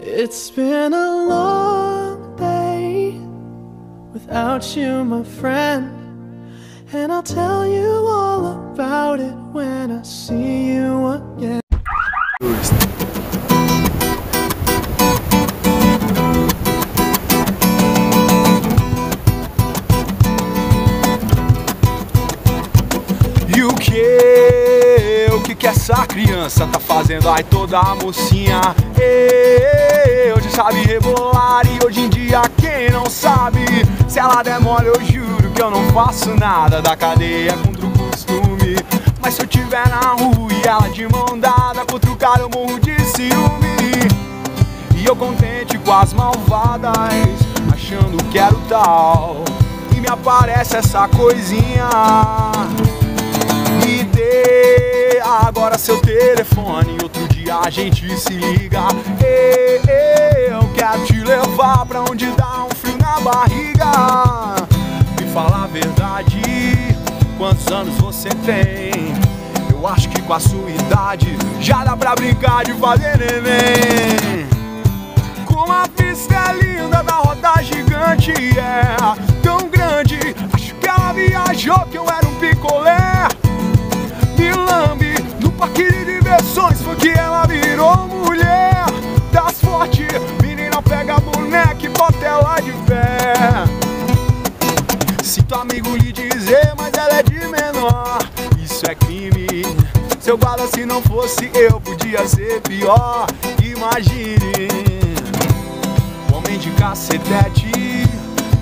It's been a long day without you, my friend. And I'll tell you all about it when I see you again. E o que? O que essa criança tá fazendo? Ai, toda a mocinha Ei, sabe rebolar e hoje em dia quem não sabe Se ela demora eu juro que eu não faço nada Da cadeia contra o costume. Mas se eu tiver na rua e ela de mão dada Contra o cara eu morro de ciúme. E eu contente com as malvadas Achando que era o tal. E me aparece essa coisinha. Me dê agora seu telefone. A gente se liga. Eu quero te levar pra onde dá um frio na barriga. Me fala a verdade, quantos anos você tem? Eu acho que com a sua idade já dá pra brincar de fazer neném. Como a pista linda da roda gigante, é tão grande. Acho que ela viajou que eu era um picolé me lambe No parque diversões foi que ela virou mulher. Das fortes, menina pega boneca e bota ela de pé. Sinto amigo lhe dizer, mas ela é de menor. Isso é crime. Seu guarda se não fosse eu, podia ser pior. Imagine. Homem de cacetete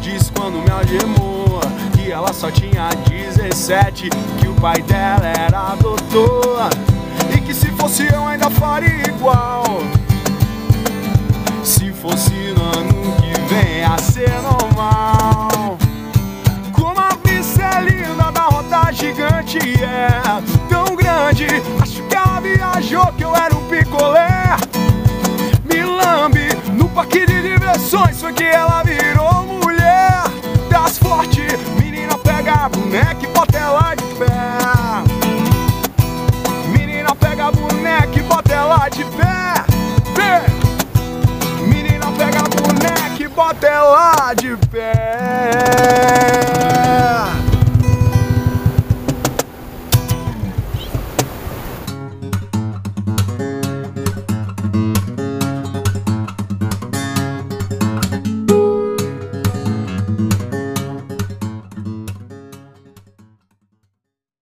Diz quando me algemou Que ela só tinha 17 Que o pai dela era doutor ainda faria igual. Se fosse no ano que vem a ser normal. Como a pista é linda da roda gigante É tão grande. Acho que ela viajou que eu era um picolé. Me lambe No parque de diversões foi que ela virou bota ela de pé.